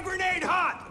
grenade hot!